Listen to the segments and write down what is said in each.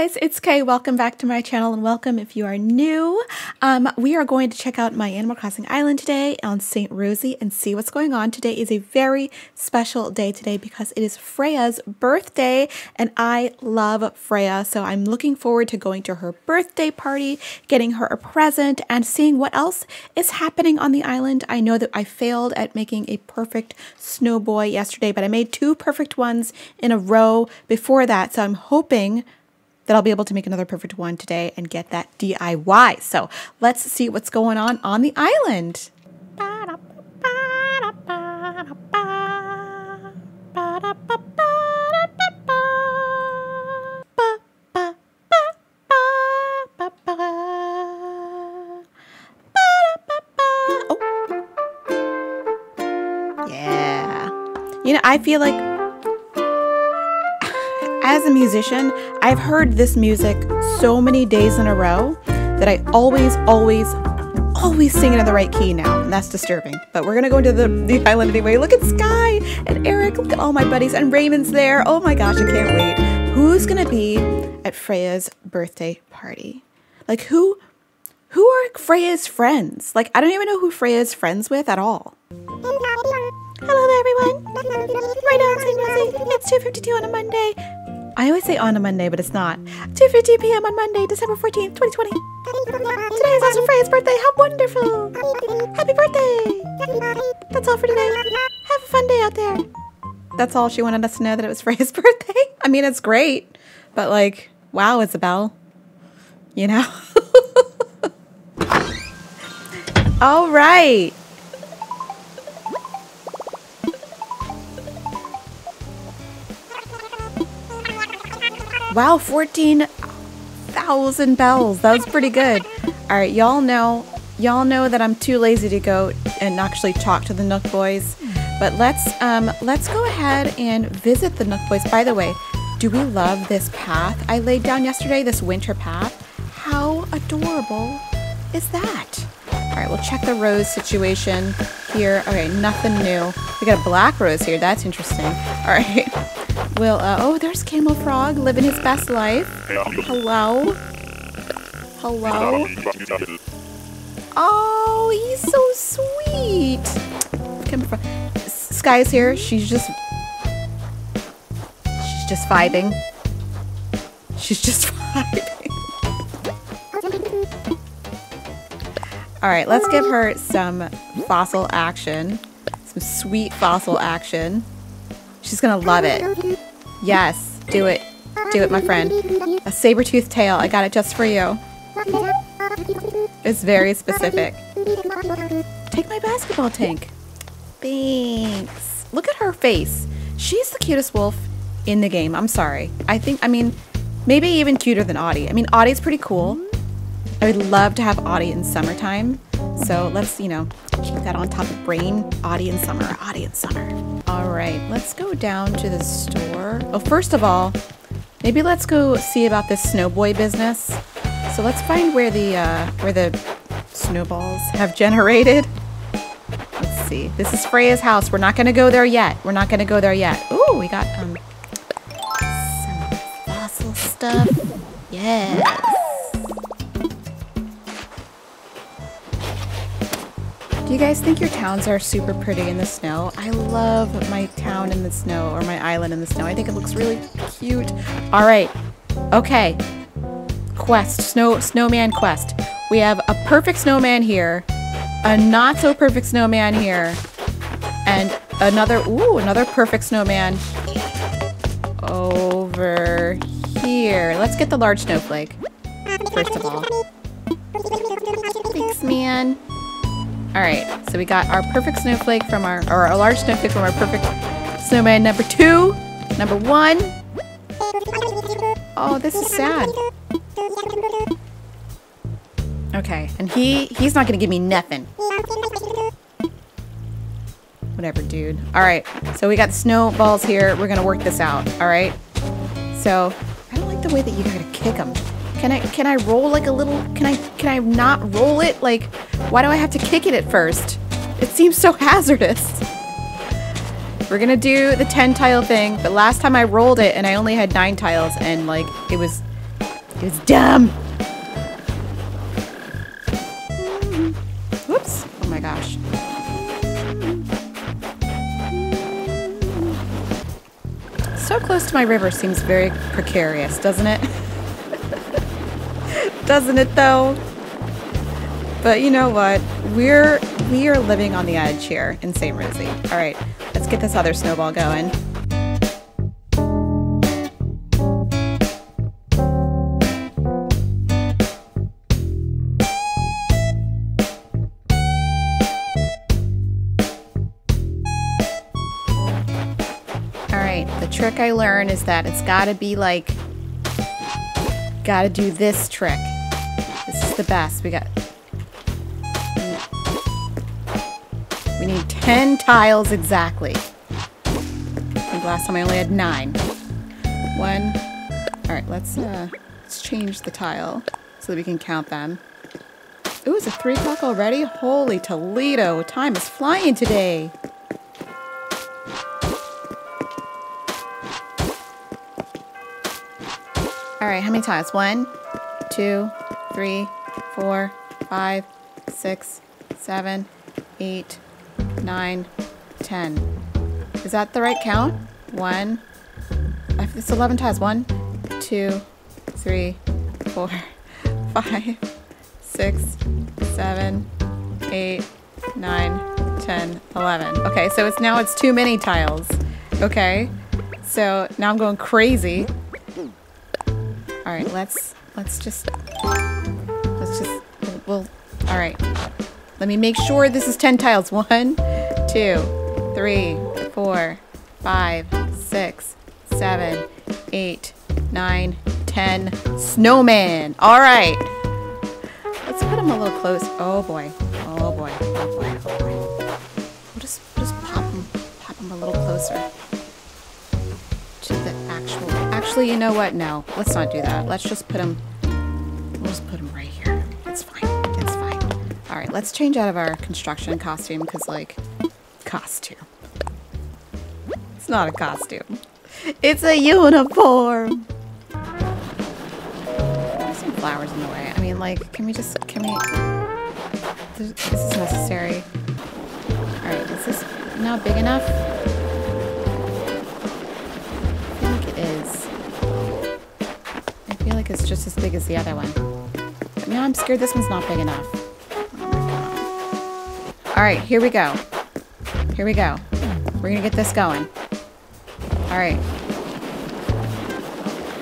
guys, it's Kay. Welcome back to my channel and welcome if you are new. Um, we are going to check out my Animal Crossing Island today on St. Rosie and see what's going on. Today is a very special day today because it is Freya's birthday and I love Freya. So I'm looking forward to going to her birthday party, getting her a present and seeing what else is happening on the island. I know that I failed at making a perfect snow boy yesterday, but I made two perfect ones in a row before that. So I'm hoping that I'll be able to make another perfect one today and get that DIY. So let's see what's going on on the island. Oh. Yeah. You know, I feel like as a musician, I've heard this music so many days in a row that I always, always, always sing it in the right key now, and that's disturbing. But we're gonna go into the, the island anyway. Look at Sky and Eric, look at all my buddies, and Raymond's there. Oh my gosh, I can't wait. Who's gonna be at Freya's birthday party? Like who who are Freya's friends? Like I don't even know who Freya's friends with at all. Hello there everyone! St. Rosie. It's 2.52 on a Monday. I always say on a Monday, but it's not. 2.50 p.m. on Monday, December 14th, 2020. Today is also Freya's birthday. How wonderful! Happy birthday! That's all for today. Have a fun day out there. That's all she wanted us to know that it was Freya's birthday. I mean, it's great, but like, wow, Isabelle. You know? all right. Wow, 14,000 bells. That was pretty good. All right, y'all know, y'all know that I'm too lazy to go and actually talk to the Nook Boys. But let's um, let's go ahead and visit the Nook Boys. By the way, do we love this path I laid down yesterday, this winter path? How adorable is that? All right, we'll check the rose situation here. Okay, nothing new. We got a black rose here. That's interesting. All right. Uh, oh, there's Camofrog living his best life. Hello. Hello. Oh, he's so sweet. Camofrog. Sky's here. She's just... She's just vibing. She's just vibing. All right, let's give her some fossil action. Some sweet fossil action. She's gonna love it. Yes, do it. Do it, my friend. A saber-toothed tail. I got it just for you. It's very specific. Take my basketball tank. Thanks. Look at her face. She's the cutest wolf in the game. I'm sorry. I think, I mean, maybe even cuter than Audie. I mean, Audie's pretty cool. I would love to have Audie in summertime. So let's, you know, keep that on top of brain. Audie in summer, Audie in summer. All right, let's go down to the store. Oh, first of all, maybe let's go see about this snowboy business. So let's find where the, uh, where the snowballs have generated. Let's see. This is Freya's house. We're not to go there yet. We're not to go there yet. Ooh, we got, um, some fossil stuff. Yes. Guys think your towns are super pretty in the snow? I love my town in the snow or my island in the snow. I think it looks really cute. All right. Okay. Quest. Snow snowman quest. We have a perfect snowman here, a not so perfect snowman here, and another ooh, another perfect snowman over here. Let's get the large snowflake. First of all. Thanks, man. All right, so we got our perfect snowflake from our, or a large snowflake from our perfect snowman number two. Number one. Oh, this is sad. Okay, and he, he's not gonna give me nothing. Whatever, dude. All right, so we got snowballs here. We're gonna work this out, all right? So, I don't like the way that you gotta kick them. Can I can I roll like a little can I can I not roll it? Like why do I have to kick it at first? It seems so hazardous. We're gonna do the 10 tile thing, but last time I rolled it and I only had 9 tiles and like it was It was dumb. Whoops. Oh my gosh. So close to my river seems very precarious, doesn't it? doesn't it though? But you know what? We're we are living on the edge here in St. Rosie. All right, let's get this other snowball going. Trick I learned is that it's got to be like, got to do this trick. Is the best. We got, we need 10 tiles exactly. And last time I only had nine. One. All right, let's, uh, let's change the tile so that we can count them. Ooh, it's a three o'clock already? Holy Toledo, time is flying today. All right, how many tiles? One, two, three, four, five, six, seven, eight, nine, ten. Is that the right count? One, it's 11 tiles. One, two, three, four, five, six, seven, eight, nine, ten, eleven. Okay, so it's now it's too many tiles. Okay, so now I'm going crazy. All right, let's let's just let's just we'll all right. Let me make sure this is 10 tiles. One, two, three, four, five, six, seven, eight, nine, ten. Snowman. All right. Let's put him a little close. Oh boy. Oh boy. Oh boy. Oh boy. We'll just just pop him pop him a little closer to the actual Actually, you know what? No, let's not do that. Let's just put him, we'll just put him right here. All right, let's change out of our construction costume because like, costume. It's not a costume. It's a uniform. There's some flowers in the way. I mean, like, can we just, can we, this is necessary. All right, is this not big enough? I think it is. I feel like it's just as big as the other one. But now I'm scared this one's not big enough. All right, here we go. Here we go. We're gonna get this going. All right.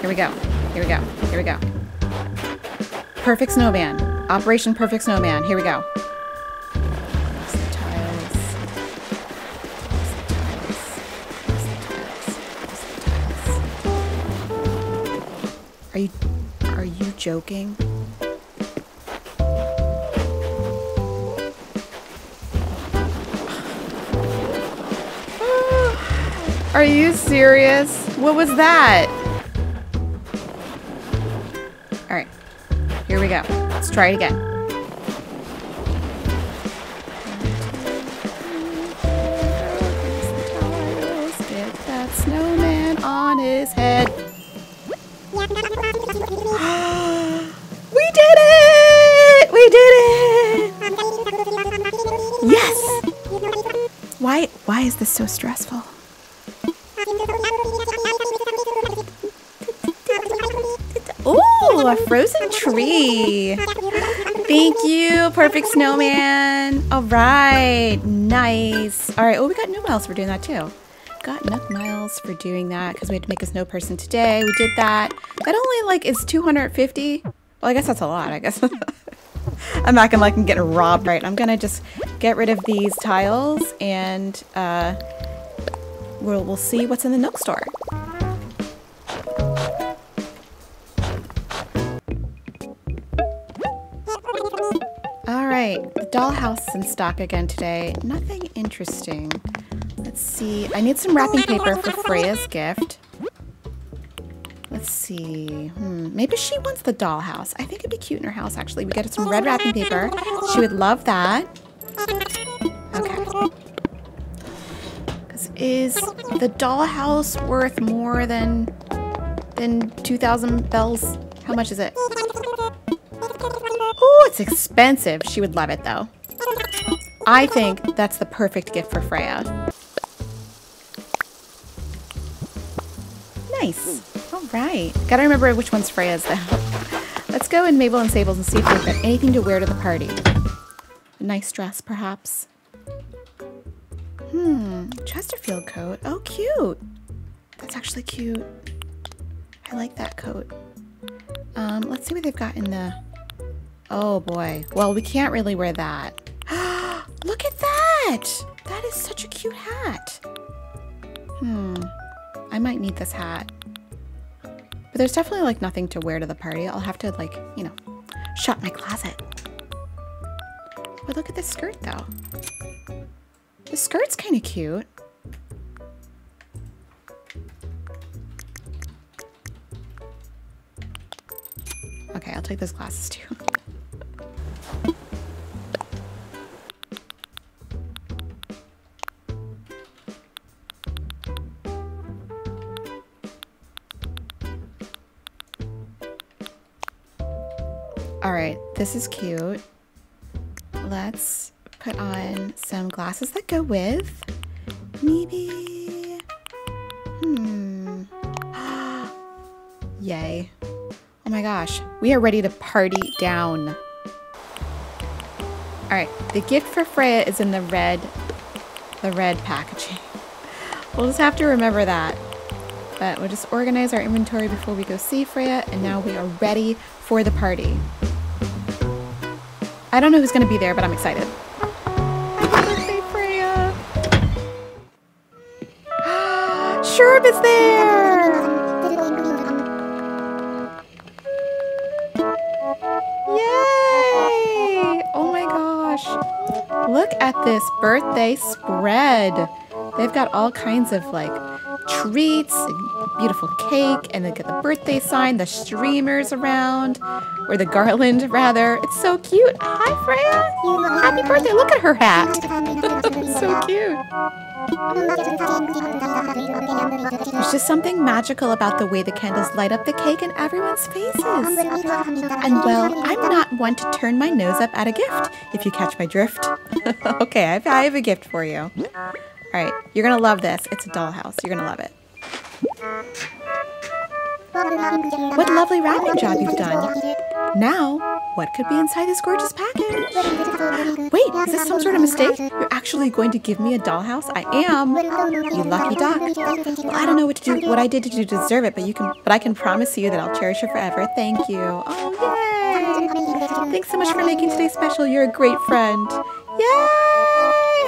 Here we go. Here we go. Here we go. Perfect Snowman. Operation Perfect Snowman. Here we go. Are you are you joking? Are you serious? What was that? Alright. Here we go. Let's try it again. That snowman on his head. We did it! We did it! Yes! Why, why is this so stressful? Ooh, a frozen tree. Thank you, perfect snowman. All right, nice. All right, oh, we got new miles for doing that too. Got enough miles for doing that because we had to make a snow person today. We did that. That only like is 250. Well, I guess that's a lot, I guess. I'm not gonna like I'm getting robbed, right? I'm gonna just get rid of these tiles and uh, we'll, we'll see what's in the Nook store. Right, the dollhouse is in stock again today. Nothing interesting. Let's see. I need some wrapping paper for Freya's gift. Let's see. Hmm. Maybe she wants the dollhouse. I think it'd be cute in her house, actually. We get some red wrapping paper. She would love that. Okay. Is the dollhouse worth more than than 2,000 bells? How much is it? Oh, it's expensive. She would love it though. I think that's the perfect gift for Freya. Nice. All right. Gotta remember which one's Freya's though. Let's go in Mabel and Sable's and see if they've got anything to wear to the party. A nice dress, perhaps. Hmm, Chesterfield coat. Oh, cute. That's actually cute. I like that coat. Um, let's see what they've got in the... Oh, boy. Well, we can't really wear that. Look at that! That is such a cute hat. Hmm. I might need this hat. But there's definitely, like, nothing to wear to the party. I'll have to, like, you know, shop my closet. But look at this skirt, though. The skirt's kind of cute. Okay, I'll take those glasses too. All right, this is cute. Let's put on some glasses that go with. Maybe. Hmm. Yay. Oh my gosh. We are ready to party down. All right. The gift for Freya is in the red, the red packaging. We'll just have to remember that. But we'll just organize our inventory before we go see Freya. And now we are ready for the party. I don't know who's going to be there, but I'm excited. Happy birthday, Freya! Sherb is there! Yay! Oh my gosh. Look at this birthday spread. They've got all kinds of like treats and beautiful cake and they get the birthday sign, the streamers around, or the garland rather. It's so cute. Hi Freya! Happy birthday! Look at her hat! so cute. There's just something magical about the way the candles light up the cake in everyone's faces. And well, I'm not one to turn my nose up at a gift, if you catch my drift. okay, I have a gift for you. All right, you're gonna love this. It's a dollhouse. You're gonna love it. What lovely wrapping job you've done. Now, what could be inside this gorgeous package? Wait, is this some sort of mistake? You're actually going to give me a dollhouse? I am. You lucky duck. Well, I don't know what to do, what I did to deserve it, but you can, but I can promise you that I'll cherish it forever. Thank you. Oh, yay! Thanks so much for making today special. You're a great friend. Yay!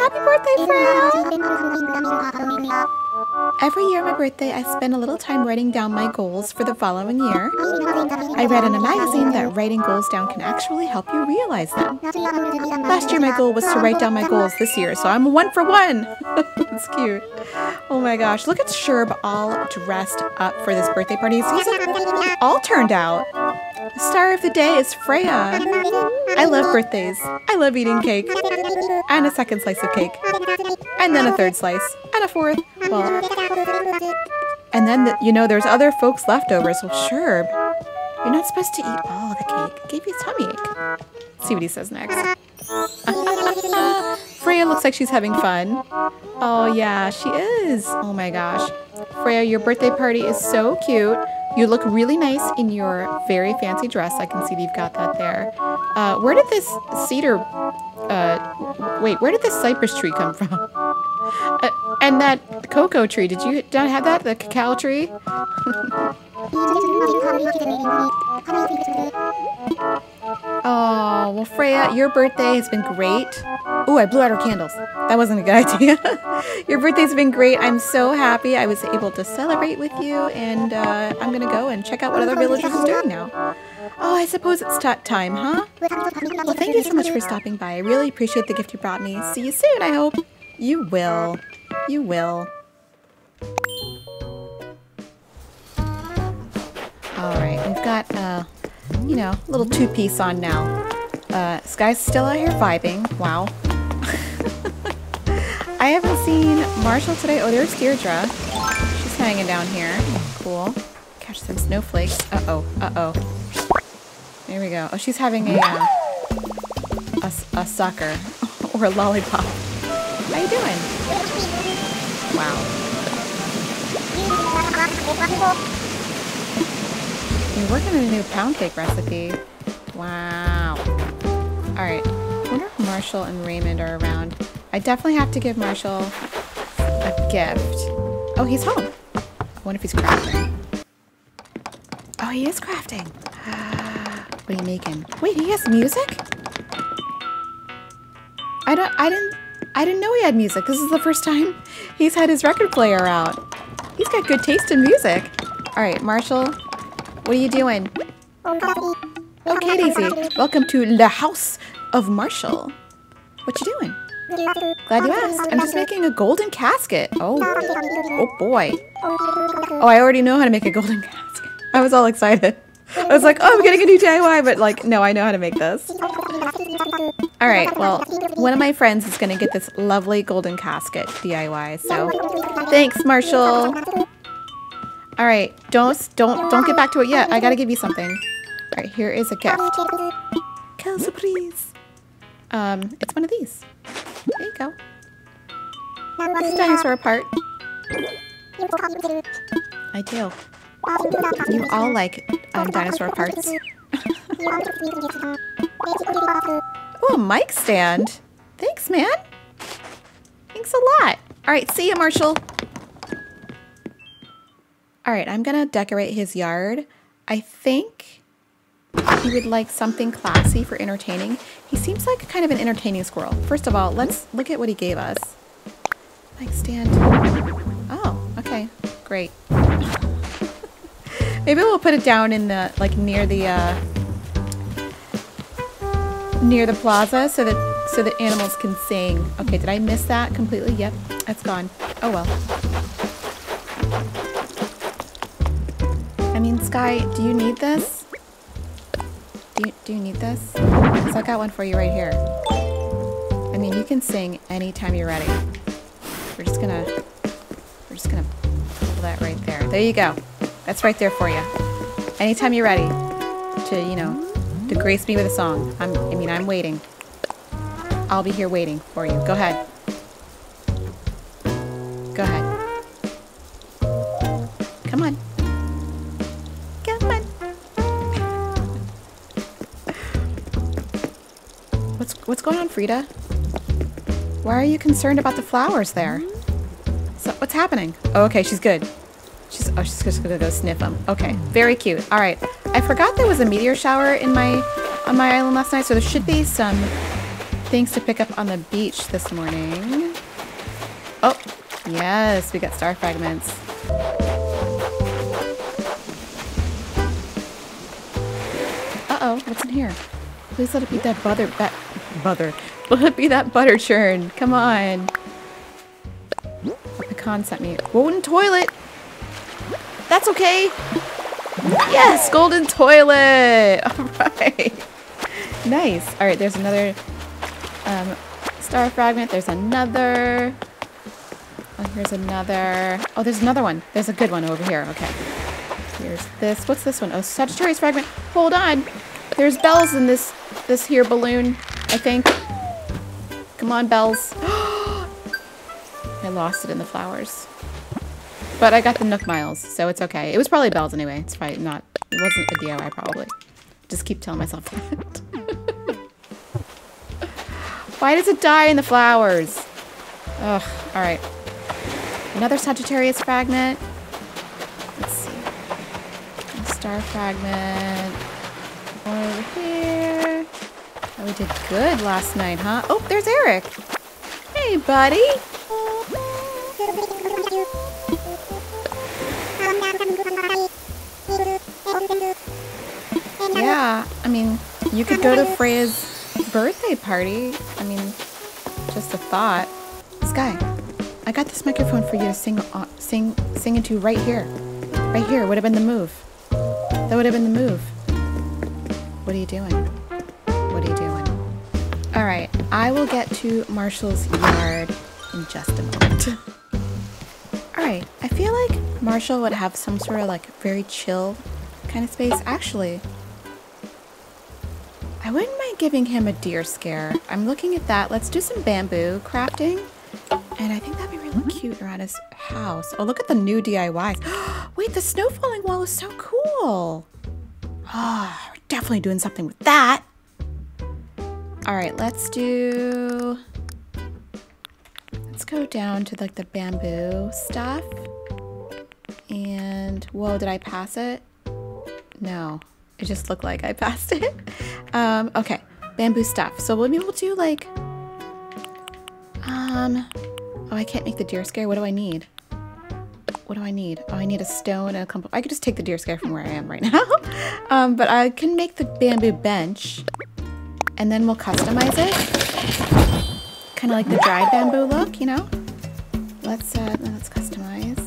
Happy birthday, Freya! Every year on my birthday, I spend a little time writing down my goals for the following year. I read in a magazine that writing goals down can actually help you realize them. Last year, my goal was to write down my goals this year, so I'm one for one. That's cute. Oh my gosh, look at Sherb all dressed up for this birthday party. He's all turned out. The star of the day is Freya. I love birthdays. I love eating cake. And a second slice of cake. And then a third slice. And a fourth. Well, and then, the, you know, there's other folks' leftovers. Well, sure. You're not supposed to eat all the cake. It gave you a tummy ache. Let's see what he says next. Freya looks like she's having fun. Oh, yeah, she is. Oh my gosh. Freya, your birthday party is so cute. You look really nice in your very fancy dress. I can see that you've got that there. Uh, where did this cedar, uh, wait, where did this cypress tree come from? Uh, and that cocoa tree, did you don't have that? The cacao tree? oh, well, Freya, your birthday has been great. Oh, I blew out our candles. That wasn't a good idea. your birthday's been great. I'm so happy I was able to celebrate with you, and uh, I'm going to go and check out what other villagers are doing now. Oh, I suppose it's time, huh? Well, thank you so much for stopping by. I really appreciate the gift you brought me. See you soon, I hope. You will. You will. Alright, we've got, uh, you know, a little two-piece on now. Uh, Sky's still out here vibing. Wow. I haven't seen Marshal today. Oh, there's Deirdre. She's hanging down here. Cool. Catch some snowflakes. Uh-oh. Uh-oh. Here we go. Oh, she's having a, uh, a, a sucker or a lollipop. How you doing? Wow. You're working on a new pound cake recipe. Wow. All right. I wonder if Marshal and Raymond are around. I definitely have to give Marshal a gift. Oh, he's home. I wonder if he's crafting. Oh, he is crafting. Ah, what are you making? Wait, he has music? I don't I didn't I didn't know he had music. This is the first time he's had his record player out. He's got good taste in music. All right, Marshal, what are you doing? Okay, Daisy. Welcome to the house of Marshal. What you doing? Glad you asked. I'm just making a golden casket. Oh, oh boy. Oh, I already know how to make a golden casket. I was all excited. I was like, oh, I'm getting a new DIY, but like, no, I know how to make this. All right, well, one of my friends is going to get this lovely golden casket DIY, so thanks, Marshal. All right, don't don't don't get back to it yet. I got to give you something. All right, here is a gift. Surprise. Um, it's one of these. There you go. This dinosaur part. I do. You all like um, dinosaur parts. Oh, a mic stand. Thanks, man. Thanks a lot. All right, see you, Marshal. All right, I'm gonna decorate his yard. I think he would like something classy for entertaining. He seems like kind of an entertaining squirrel. First of all, let's look at what he gave us. Like stand. Oh, okay, great. Maybe we'll put it down in the like near the uh, near the plaza so that so that animals can sing. Okay, did I miss that completely? Yep, that's gone. Oh well. I mean, Sky, do you need this? Do you, do you need this? Because I got one for you right here. I mean, you can sing anytime you're ready. We're just gonna, we're just gonna pull that right there. There you go. That's right there for you. Anytime you're ready to, you know, to grace me with a song. I'm, I mean, I'm waiting. I'll be here waiting for you. Go ahead. Frida? Why are you concerned about the flowers there? So what's happening? Oh, okay, she's good. She's oh, she's just gonna go sniff them. Okay, very cute. All right, I forgot there was a meteor shower in my on my island last night, so there should be some things to pick up on the beach this morning. Oh, yes, we got star fragments. Uh-oh, what's in here? Please let it be that butter, that butter. Let it be that butter churn. Come on. Pecan sent me. Golden toilet. That's okay. Yes, golden toilet. All right. Nice. All right, there's another um, star fragment. There's another. Oh, here's another. Oh, there's another one. There's a good one over here. Okay. Here's this. What's this one? Oh, Sagittarius fragment. Hold on. There's bells in this this here balloon, I think. Come on, bells. I lost it in the flowers. But I got the Nook Miles, so it's okay. It was probably bells anyway. It's probably not, it wasn't a DIY probably. Just keep telling myself that. Why does it die in the flowers? Ugh, all right. Another Sagittarius fragment. Let's see. A star fragment. Over here. Oh, we did good last night, huh? Oh, there's Eric. Hey, buddy. Yeah, I mean, you could go to Freya's birthday party. I mean, just a thought. Sky, I got this microphone for you to sing, on, sing, sing into right here. Right here would have been the move. That would have been the move. What are you doing? What are you doing? All right, I will get to Marshal's yard in just a moment. All right, I feel like Marshal would have some sort of like very chill kind of space. Actually, I wouldn't mind giving him a deer scare. I'm looking at that. Let's do some bamboo crafting. And I think that'd be really mm-hmm. cute around his house. Oh, look at the new DIYs. Wait, the snow falling wall is so cool. Oh, we're definitely doing something with that. All right, let's do, let's go down to like the bamboo stuff. And, whoa, did I pass it? No, it just looked like I passed it. Um, okay, bamboo stuff. So maybe we'll do like, um, oh, I can't make the deer scare. What do I need? What do I need? Oh, I need a stone and a clump. I could just take the deer scare from where I am right now. um, but I can make the bamboo bench and then we'll customize it. Kind of like the dried bamboo look, you know? Let's, uh, let's customize.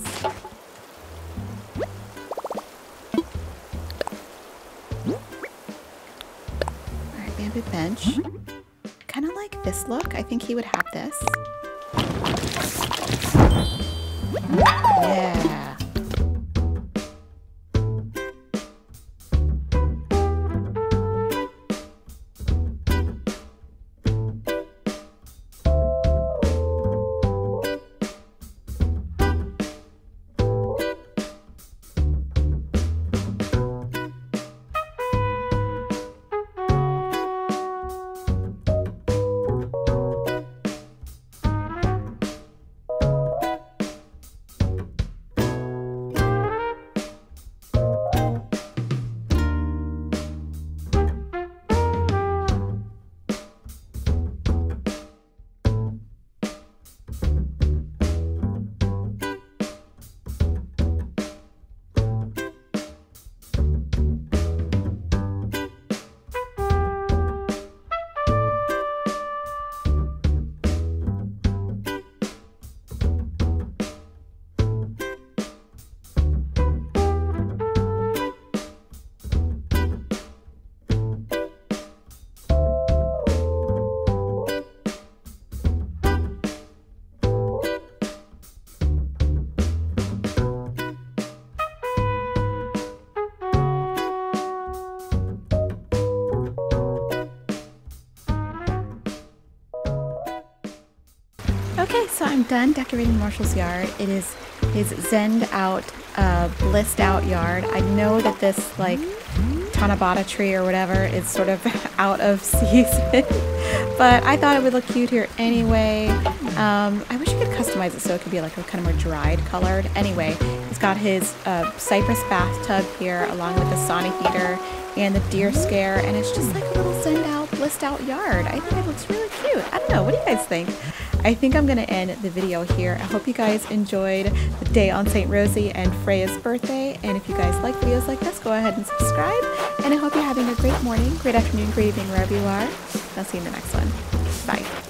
Alright, bamboo bench. Kind of like this look. I think he would have this. So I'm done decorating Marshal's yard. It is his zenned out, uh, blissed out yard. I know that this like Tanabata tree or whatever is sort of out of season, but I thought it would look cute here anyway. Um, I wish you could customize it so it could be like a kind of more dried colored. Anyway, he's got his uh, cypress bathtub here along with the sauna heater and the deer scare, and it's just like a little zenned out, blissed out yard. I think it looks really cute. I don't know. What do you guys think? I think I'm going to end the video here. I hope you guys enjoyed the day on St. Rosie and Freya's birthday. And if you guys like videos like this, go ahead and subscribe. And I hope you're having a great morning, great afternoon, great evening, wherever you are. I'll see you in the next one.